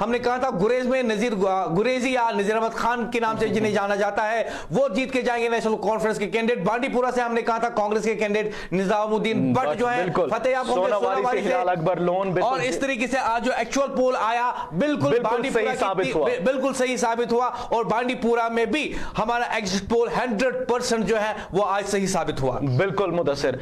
हमने कहा था गुरेज में नजीर गुरेजी या नजीर अहमद खान के नाम से जिन्हें जाना जाता है वो जीत के जाएँगे नेशनल कॉन्फ्रेंस के कैंडिडेट बांडीपुरा से हमने कहा था कांग्रेस के कैंडिडेट निजामुद्दीन। भट्ट जो है फतेह अकबर लोन और इस तरीके से आज जो एक्चुअल पोल आया बिल्कुल बिल्कुल सही साबित हुआ। और बांडीपुरा में भी हमारा एग्जिट पोल हंड्रेड परसेंट जो है वो आज सही साबित हुआ। बिल्कुल मुदसर